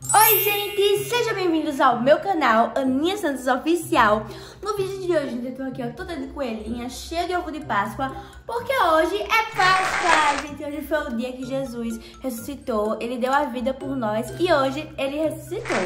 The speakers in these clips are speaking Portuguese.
Oi, gente! Sejam bem-vindos ao meu canal, Aninha Santos Oficial. No vídeo de hoje, eu tô aqui, ó, toda de coelhinha, cheia de ovo de Páscoa, porque hoje é Páscoa! Gente, hoje foi o dia que Jesus ressuscitou, ele deu a vida por nós e hoje ele ressuscitou.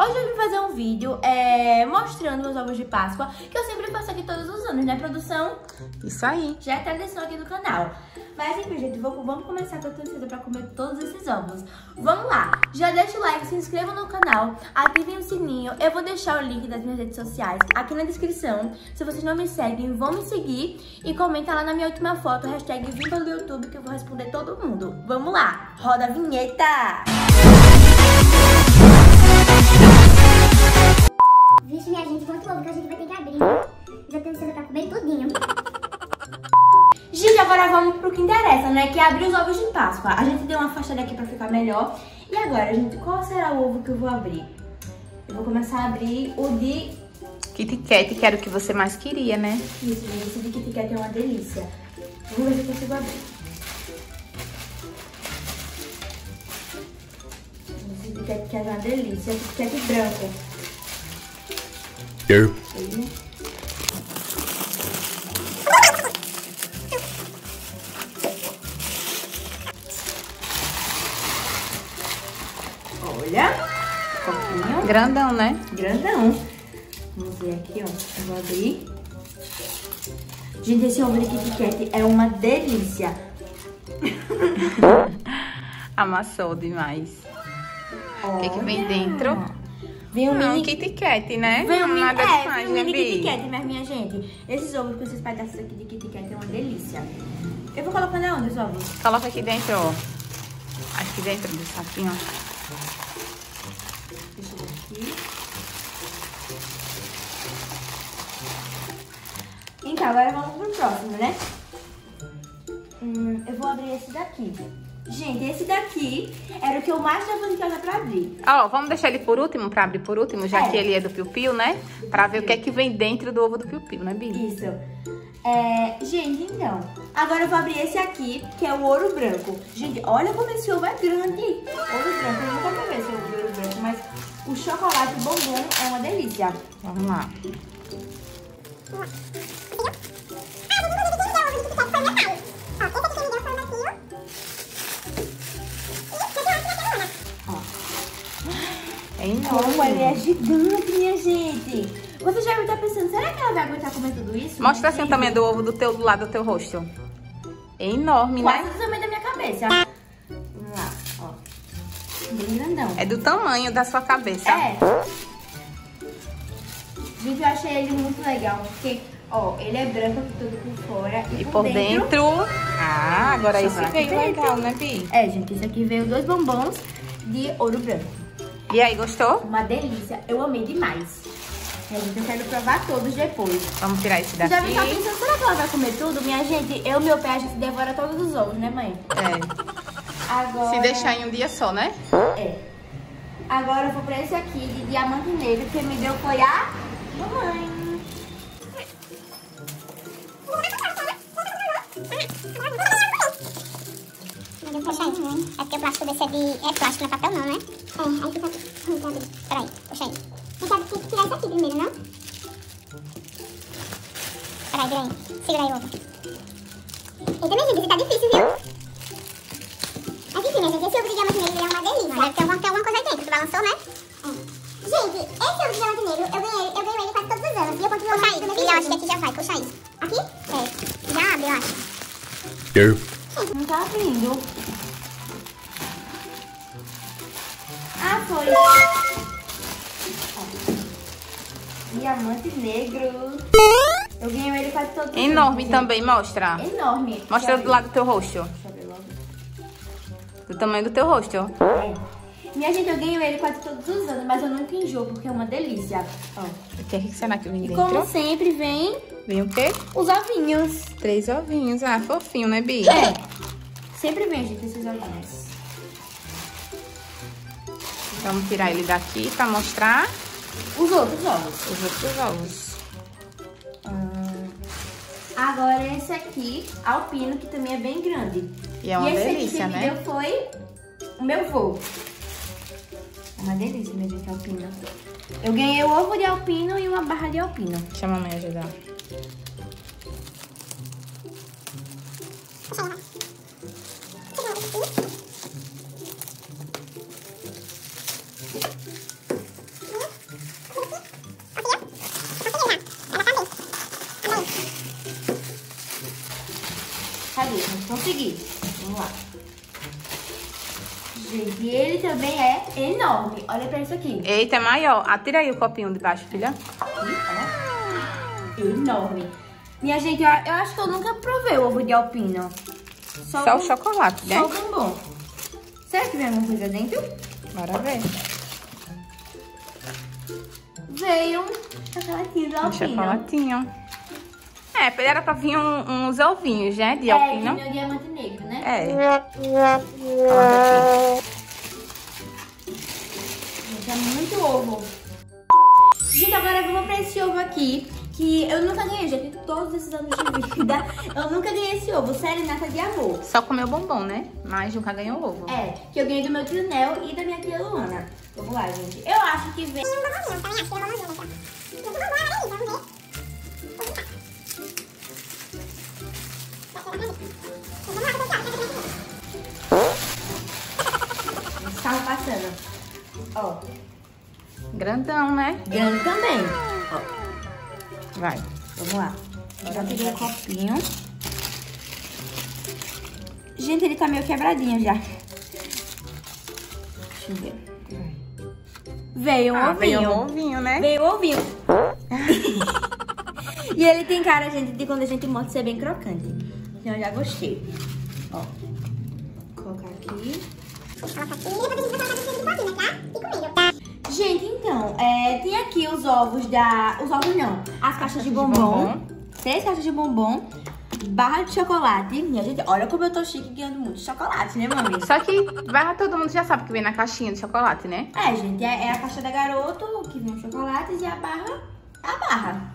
Hoje eu vim fazer um vídeo é, mostrando os ovos de Páscoa, que eu sempre faço aqui todos os anos, né, produção? Isso aí. Já é tradição aqui do canal. Mas enfim, gente, vamos, vamos começar que eu tô ansiosa pra comer todos esses ovos. Vamos lá! Já deixa o like, se inscreva no canal, ativem o sininho. Eu vou deixar o link das minhas redes sociais aqui na descrição. Se vocês não me seguem, vão me seguir e comenta lá na minha última foto, hashtag Viva do YouTube, que eu vou responder todo mundo. Vamos lá! Roda a vinheta! Vixe, minha gente, quanto ovo que a gente vai ter que abrir. Já tenho ansiosa pra comer tudinho. Gente, agora vamos pro que interessa, né? Que é abrir os ovos de Páscoa. A gente deu uma afastada aqui pra ficar melhor. E agora, gente, qual será o ovo que eu vou abrir? Eu vou começar a abrir o de... Kit Kat, que era o que você mais queria, né? Isso, gente, esse de Kit Kat é uma delícia. Vamos ver se eu consigo abrir. Esse Kit Kat é uma delícia. Kit Kat branco. Olha, pouquinho, Grandão, né? grandão. Vamos ver aqui, ó. Eu vou abrir. Gente, esse ovo de Kit Kat é uma delícia. Amassou demais. O que, que vem Olha. dentro? Vem um Não, mini... Kit Kat, né? Vem um mini, Nada é, demais, vem um né, mini Kit Bi? Kat, mas minha gente, esses ovos com esses pedaços aqui de Kit Kat é uma delícia. Eu vou colocando aonde os ovos? Coloca aqui dentro, ó. Aqui dentro do saquinho. Deixa eu ver aqui. Então, agora vamos pro próximo, né? Hum, eu vou abrir esse daqui. Gente, esse daqui era o que eu mais tinha vontade pra abrir. Ó, vamos deixar ele por último, pra abrir por último, já É. que ele é do piu-piu, né? Pra ver o que é que vem dentro do ovo do piu-piu, né, Bi? Isso. É, gente, então. Agora eu vou abrir esse aqui, que é o ouro branco. Gente, olha como esse ovo é grande. Ouro branco, eu nunca provei esse ovo de ouro branco, mas o chocolate bombom é uma delícia. Vamos lá. É Como ele é gigante, minha gente. Você já estar pensando, será que ela vai aguentar comer tudo isso? Mostra assim o tamanho do ovo do teu do lado do teu rosto. É enorme, Quase né? do tamanho da minha cabeça. Vamos lá, ó. Bem grandão. É do tamanho da sua cabeça. É. Gente, eu achei ele muito legal, porque, ó, ele é branco tudo por fora. E, E por dentro... Ah, agora Chocolate veio dentro. legal, né, Bi? É, gente, esse aqui veio dois bombons de ouro branco. E aí, gostou? Uma delícia, eu amei demais. Gente, eu quero provar todos depois. Vamos tirar esse Já daqui. me tá pensando, será que ela vai comer tudo? Minha gente, eu e meu pé, a gente devora todos os ovos, né, mãe? É. Agora... Se deixar em um dia só, né? É. Agora eu vou pra esse aqui de diamante negro, que me deu foi a mamãe. Aí. É porque o plástico desse é de... É plástico, não é papel não, né? É, aí pra abrir. Peraí, puxa aí. A gente tem que tirar isso aqui primeiro, não? Peraí, vira aí. Segura aí ovo. Eita, minha gente, isso tá difícil, viu? Mas enfim, minha gente, esse ovo de diamante negro ele é uma delícia. Deve ter alguma, ter alguma coisa aí dentro, tu balançou, né? É. Gente, esse ovo de diamante negro, eu ganhei, eu ganhei ele quase todos os anos. E eu continuo Puxa aí, filha, eu acho que aqui já vai, puxa isso. Aqui? É. Já abre, eu acho. Eu. Não tá abrindo. Diamante negro. Eu ganhei ele quase todo Enorme também, mostra. Enorme. Mostra do lado do teu rosto. Do tamanho do teu rosto. É. Minha gente, eu ganho ele quase todos os anos, mas eu nunca enjoo, porque é uma delícia. Ó. O que é que será que vem E dentro? como sempre, vem Vem o quê? os ovinhos. Três ovinhos. Ah, fofinho, né, Bi? É. Sempre vem, gente, esses ovinhos. Vamos tirar ele daqui pra mostrar Os outros ovos. os outros ovos. Hum, Agora esse aqui, alpino, que também é bem grande. E é uma esse delícia, aqui né? quem me deu foi o meu vô. É uma delícia, minha gente, alpino. Eu ganhei o ovo de alpino e uma barra de alpino. Chama a mãe ajudar. Conseguir. Vamos lá. Gente, ele também é enorme. Olha pra isso aqui. Eita, é maior. Atira aí o copinho de baixo, filha. Ó. Enorme. Minha gente, eu, eu acho que eu nunca provei o ovo de alpino. Só, com- o chocolate, né? Só o bombom. Será que vem alguma coisa dentro? Bora ver. Veio um chocolatinho de Um alpino. chocolatinho. É, era pra vir um- uns ovinhos, né? De É, alpino. nem o diamante negro, né? É. Coloca Gente, é muito ovo. Gente, agora vamos pra esse ovo aqui. Que eu nunca ganhei, gente. Em todos esses anos de vida, eu nunca ganhei esse ovo. Serenata de amor. Só comeu bombom, né? Mas nunca ganhou ovo. É, que eu ganhei do meu tio Nel e da minha tia Luana. Vamos lá, gente. Eu acho que vem... Passando. Ó, Grandão, né? grande também. Ó, Vai. vamos lá. Já peguei o copinho. Gente, ele tá meio quebradinho já. Deixa eu ver. Veio um Ah, veio ovinho. um ovinho, né? Veio o ovinho. e ele tem cara, gente, de quando a gente morde ser bem crocante. Então eu já gostei. Ó. Vou colocar aqui. Tem aqui os ovos da... Os ovos não. As caixas de de bombom. bombom. Três caixas de bombom. Barra de chocolate. Minha gente, olha como eu tô chique ganhando muito chocolate, né, mami? Só que vai, todo mundo já sabe que vem na caixinha de chocolate, né? É, gente, é, é a caixa da garoto, que vem os chocolates, e a barra, a barra.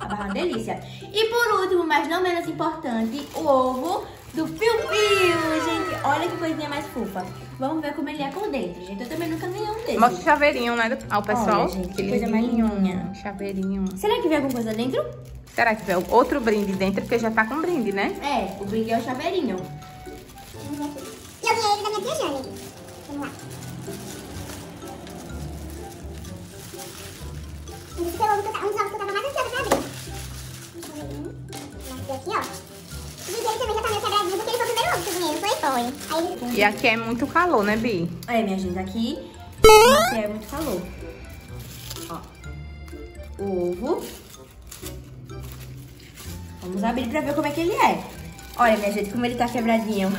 A barra é uma delícia. E por último, mas não menos importante, o ovo do Piu Piu. Gente, olha que coisinha mais fofa. Vamos ver como ele é por dentro, gente. Eu também nunca ganhei um desses. Mostra o chaveirinho, né? Ao pessoal. Olha, gente, que coisa mais lindinha. Chaveirinho. Será que vem alguma coisa dentro? Será que veio outro brinde dentro? Porque já tá com brinde, né? É, o brinde é o chaveirinho. E eu ganhei ele da minha tia Jane. Vamos lá. Aí ele... E aqui é muito calor, né, Bi? É, minha gente, aqui aqui é muito calor. Ó. O ovo. Vamos abrir pra ver como é que ele é. Olha, minha gente, como ele tá quebradinho.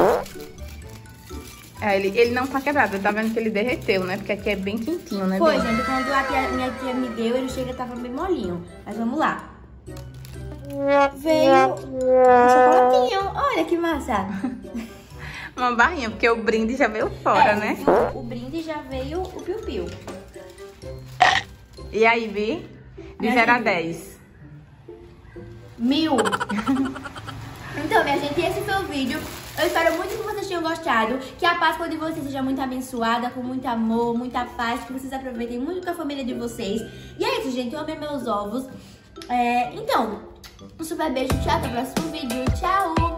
É, ele, ele não tá quebrado, tá vendo que ele derreteu, né? Porque aqui é bem quentinho, né, Bi? gente, quando a tia- minha tia me deu, ele chega tava bem molinho. Mas vamos lá. Veio um chocolatinho. Olha que massa. Uma barrinha, porque o brinde já veio fora, É, né? O, o brinde já veio o piu-piu. E aí, Bi? De Minha 0 a gente. 10. Mil. Então, minha gente, esse foi o vídeo. Eu espero muito que vocês tenham gostado. Que a Páscoa de vocês seja muito abençoada, com muito amor, muita paz. Que vocês aproveitem muito com a família de vocês. E é isso, gente. Eu amei meus ovos. É, então, um super beijo. Tchau, até o próximo vídeo. Tchau!